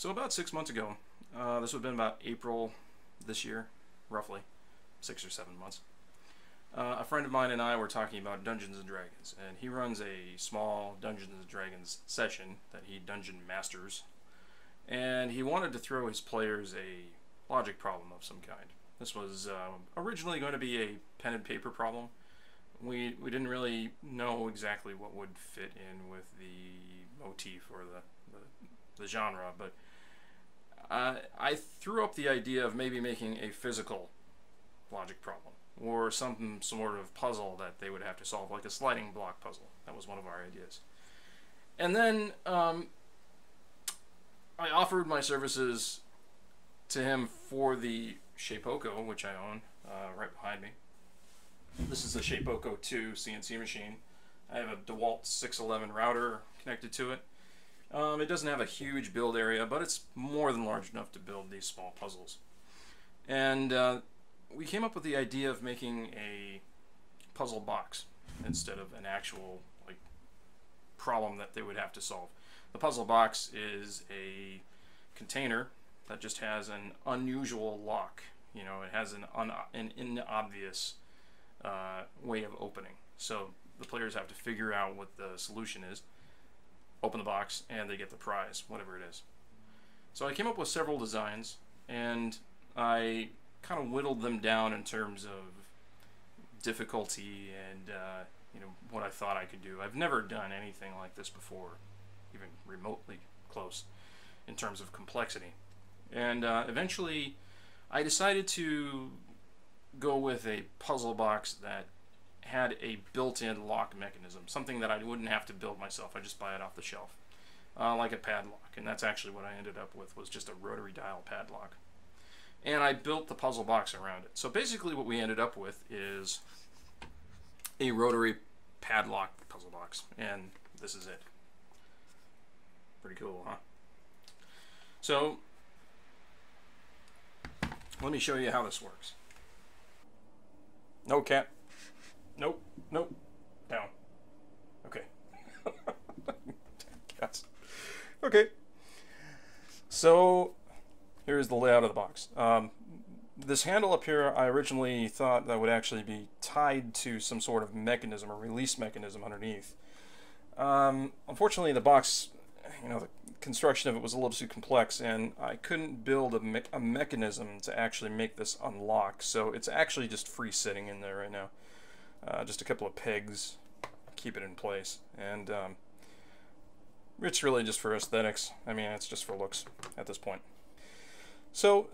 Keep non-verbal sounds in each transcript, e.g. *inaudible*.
So about six months ago, uh, this would have been about April this year, roughly, six or seven months. Uh, a friend of mine and I were talking about Dungeons and Dragons, and he runs a small Dungeons and Dragons session that he dungeon masters, and he wanted to throw his players a logic problem of some kind. This was uh, originally going to be a pen and paper problem. We we didn't really know exactly what would fit in with the motif or the the, the genre, but uh, I threw up the idea of maybe making a physical logic problem or some sort of puzzle that they would have to solve, like a sliding block puzzle. That was one of our ideas. And then um, I offered my services to him for the Shapeoko, which I own uh, right behind me. This is the Shapeoko 2 CNC machine. I have a DeWalt 611 router connected to it. Um, it doesn't have a huge build area, but it's more than large enough to build these small puzzles. And uh, we came up with the idea of making a puzzle box instead of an actual like problem that they would have to solve. The puzzle box is a container that just has an unusual lock. You know, it has an un an inobvious uh, way of opening. So the players have to figure out what the solution is, open the box, and they get the prize, whatever it is. So I came up with several designs, and I kind of whittled them down in terms of difficulty and uh, you know what I thought I could do. I've never done anything like this before, even remotely close in terms of complexity. And uh, eventually, I decided to go with a puzzle box that had a built-in lock mechanism, something that I wouldn't have to build myself. I just buy it off the shelf, uh, like a padlock. And that's actually what I ended up with was just a rotary dial padlock and I built the puzzle box around it. So basically what we ended up with is a rotary padlock puzzle box, and this is it. Pretty cool, huh? So, let me show you how this works. No cat. Nope. Nope. Down. Okay. *laughs* Cats. Okay. So, here's the layout of the box. Um, this handle up here, I originally thought that would actually be tied to some sort of mechanism or release mechanism underneath. Um, unfortunately, the box, you know, the construction of it was a little too complex, and I couldn't build a, me a mechanism to actually make this unlock. So it's actually just free sitting in there right now. Uh, just a couple of pegs keep it in place, and um, it's really just for aesthetics. I mean, it's just for looks at this point. So,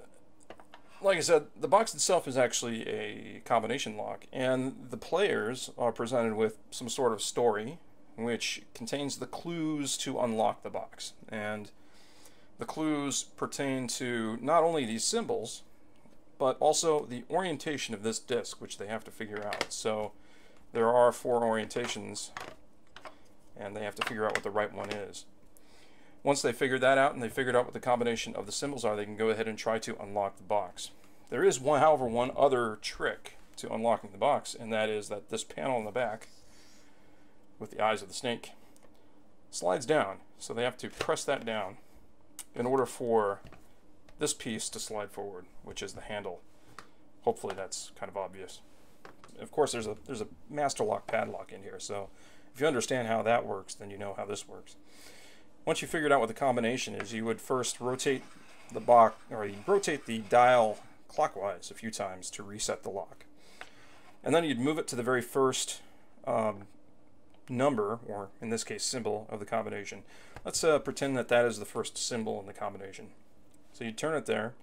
like I said, the box itself is actually a combination lock, and the players are presented with some sort of story which contains the clues to unlock the box. And the clues pertain to not only these symbols, but also the orientation of this disc, which they have to figure out. So there are four orientations, and they have to figure out what the right one is. Once they figure that out and they figured out what the combination of the symbols are, they can go ahead and try to unlock the box. There is, one, however, one other trick to unlocking the box, and that is that this panel in the back, with the eyes of the snake, slides down. So they have to press that down in order for this piece to slide forward, which is the handle. Hopefully that's kind of obvious. Of course, there's a there's a master lock padlock in here, so if you understand how that works, then you know how this works. Once you figured out what the combination is, you would first rotate the box, or you rotate the dial clockwise a few times to reset the lock. And then you'd move it to the very first um, number, or in this case symbol, of the combination. Let's uh, pretend that that is the first symbol in the combination. So you turn it there,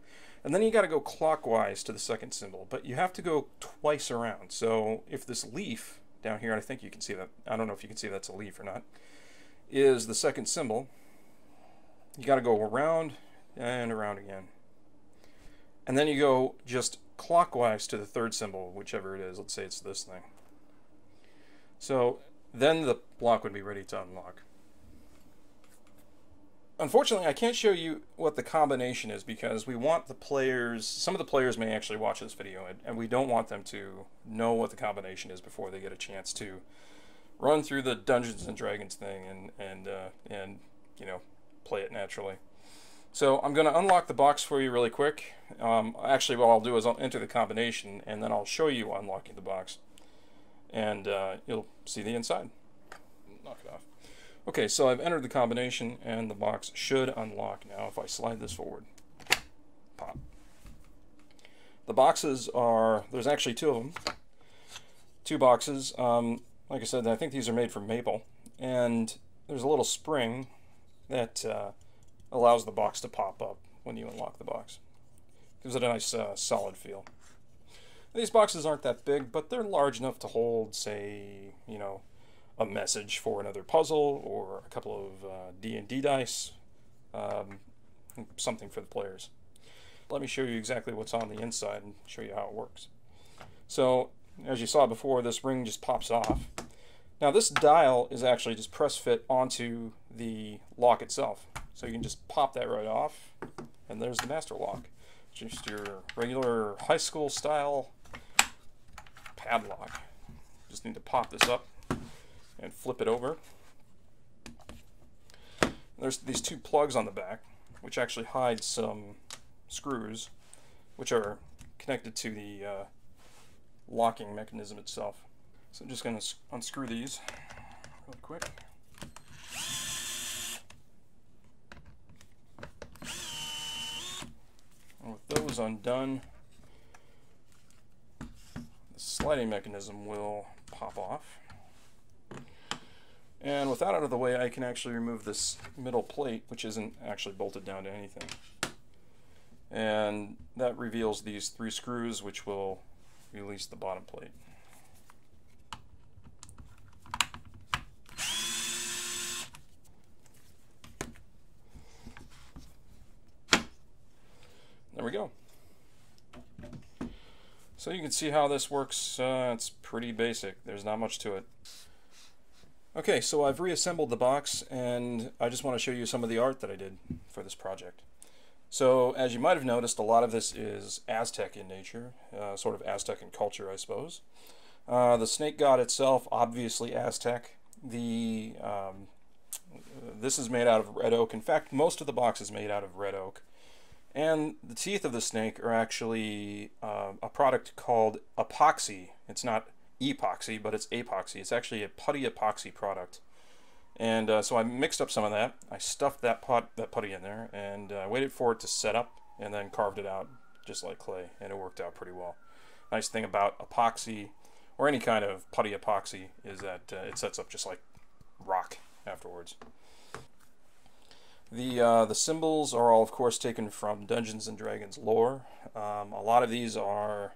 and then you got to go clockwise to the second symbol, but you have to go twice around. So if this leaf down here, I think you can see that, I don't know if you can see that's a leaf or not, is the second symbol. You got to go around and around again. And then you go just clockwise to the third symbol, whichever it is. Let's say it's this thing. So then the block would be ready to unlock. Unfortunately, I can't show you what the combination is because we want the players, some of the players may actually watch this video, and we don't want them to know what the combination is before they get a chance to run through the Dungeons and Dragons thing and and uh, and you know play it naturally. So I'm going to unlock the box for you really quick. Um, actually, what I'll do is I'll enter the combination, and then I'll show you unlocking the box. And uh, you'll see the inside. Okay, so I've entered the combination, and the box should unlock now if I slide this forward. Pop. The boxes are, there's actually two of them. Two boxes. Um, like I said, I think these are made from maple. And there's a little spring that uh, allows the box to pop up when you unlock the box. Gives it a nice uh, solid feel. These boxes aren't that big, but they're large enough to hold, say, you know, a message for another puzzle or a couple of uh, D&D dice, um, something for the players. Let me show you exactly what's on the inside and show you how it works. So, as you saw before, this ring just pops off. Now this dial is actually just press fit onto the lock itself. So you can just pop that right off, and there's the master lock. Just your regular high school style padlock. Just need to pop this up and flip it over. There's these two plugs on the back, which actually hide some screws, which are connected to the uh, locking mechanism itself. So I'm just going to unscrew these real quick. And with those undone, the sliding mechanism will pop off. And with that out of the way, I can actually remove this middle plate, which isn't actually bolted down to anything. And that reveals these three screws, which will release the bottom plate. There we go. So you can see how this works. Uh, it's pretty basic. There's not much to it. Okay, so I've reassembled the box and I just want to show you some of the art that I did for this project. So as you might have noticed, a lot of this is Aztec in nature, uh, sort of Aztec in culture, I suppose. Uh, the snake god itself, obviously Aztec. The um, This is made out of red oak. In fact, most of the box is made out of red oak. And the teeth of the snake are actually uh, a product called Apoxie. It's not epoxy, but it's Apoxie. It's actually a putty epoxy product. And uh, so I mixed up some of that. I stuffed that pot, that putty in there, and uh, waited for it to set up, and then carved it out just like clay, and it worked out pretty well. Nice thing about Apoxie, or any kind of putty epoxy, is that uh, it sets up just like rock afterwards. The uh, the symbols are all, of course, taken from Dungeons and Dragons lore. Um, a lot of these are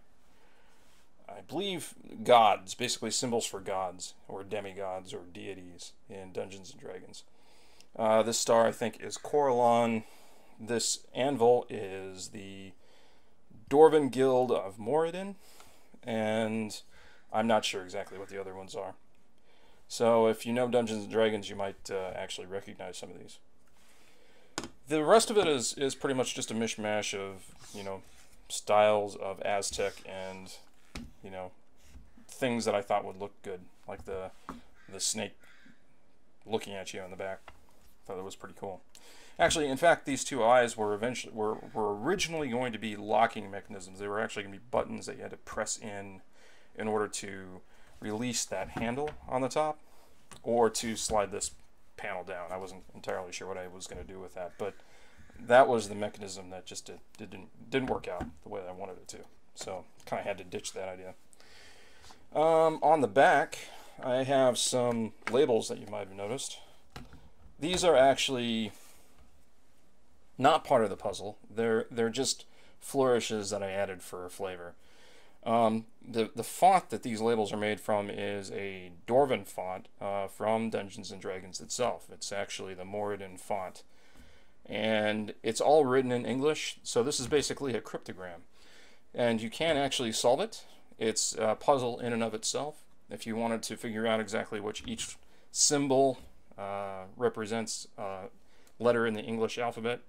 believe gods, basically symbols for gods or demigods or deities in Dungeons and Dragons. Uh, this star, I think, is Corellon. This anvil is the Dwarven Guild of Moradin, and I'm not sure exactly what the other ones are. So if you know Dungeons and Dragons, you might uh, actually recognize some of these. The rest of it is, is pretty much just a mishmash of, you know, styles of Aztec and you know, things that I thought would look good, like the the snake looking at you in the back. Thought it was pretty cool. Actually, in fact, these two eyes were eventually were, were originally going to be locking mechanisms. They were actually going to be buttons that you had to press in in order to release that handle on the top or to slide this panel down. I wasn't entirely sure what I was going to do with that, but that was the mechanism that just did, didn't didn't work out the way I wanted it to. So kind of had to ditch that idea. Um, on the back, I have some labels that you might have noticed. These are actually not part of the puzzle. They're they're just flourishes that I added for flavor. Um, the the font that these labels are made from is a Dwarven font uh, from Dungeons and Dragons itself. It's actually the Moradin font, and it's all written in English. So this is basically a cryptogram and you can actually solve it. It's a puzzle in and of itself. If you wanted to figure out exactly which each symbol uh, represents a uh, letter in the English alphabet,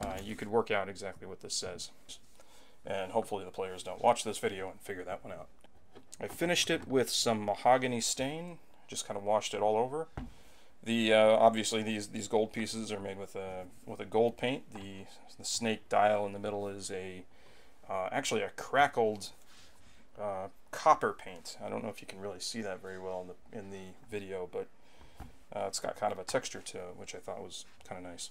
uh, you could work out exactly what this says. And hopefully the players don't watch this video and figure that one out. I finished it with some mahogany stain, just kind of washed it all over. The uh, obviously these these gold pieces are made with a with a gold paint. The the snake dial in the middle is a uh, actually a crackled uh, copper paint. I don't know if you can really see that very well in the in the video, but uh, it's got kind of a texture to it, which I thought was kind of nice.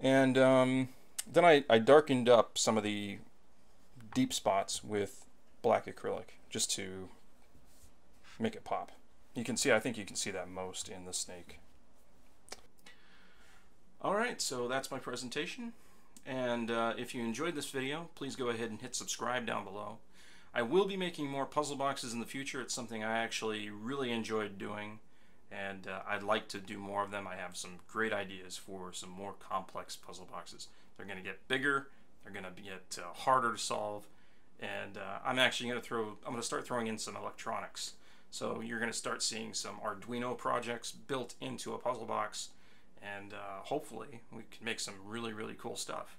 And um, then I, I darkened up some of the deep spots with black acrylic just to make it pop. You can see, I think you can see that most in the snake. Alright, so that's my presentation. And uh, if you enjoyed this video, please go ahead and hit subscribe down below. I will be making more puzzle boxes in the future. It's something I actually really enjoyed doing, and uh, I'd like to do more of them. I have some great ideas for some more complex puzzle boxes. They're going to get bigger, they're going to get uh, harder to solve, and uh, I'm actually going to throw, I'm going to start throwing in some electronics. So you're going to start seeing some Arduino projects built into a puzzle box, and uh, hopefully we can make some really, really cool stuff.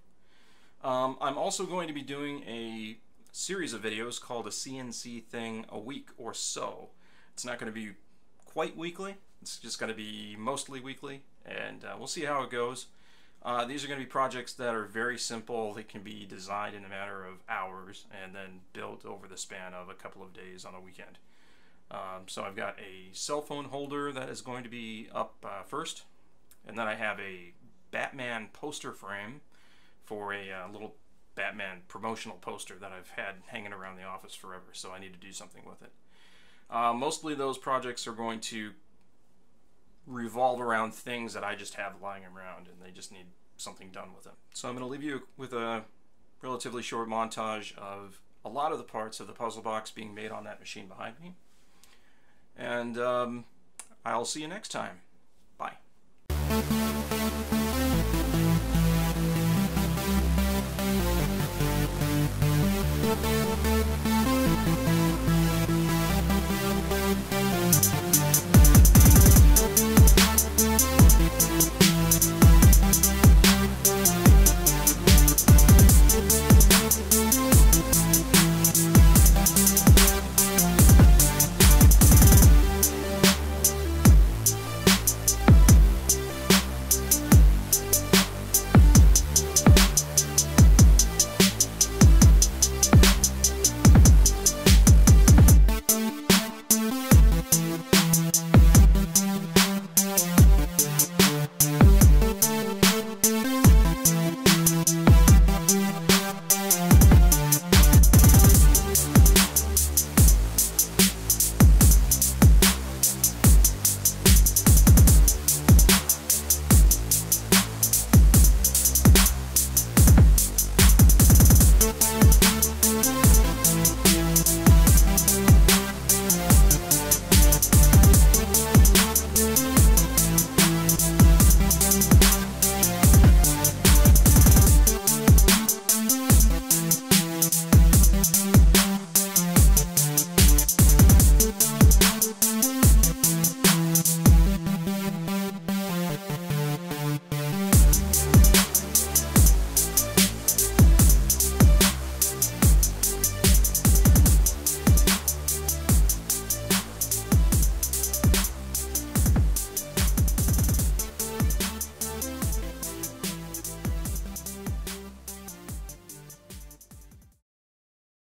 Um, I'm also going to be doing a series of videos called a CNC thing a week or so. It's not going to be quite weekly. It's just going to be mostly weekly, and uh, we'll see how it goes. Uh, these are going to be projects that are very simple. They can be designed in a matter of hours and then built over the span of a couple of days on a weekend. Um, so I've got a cell phone holder that is going to be up uh, first, and then I have a Batman poster frame for a uh, little Batman promotional poster that I've had hanging around the office forever, so I need to do something with it. Uh, mostly those projects are going to revolve around things that I just have lying around and they just need something done with them. So I'm going to leave you with a relatively short montage of a lot of the parts of the puzzle box being made on that machine behind me. And um, I'll see you next time. Bye.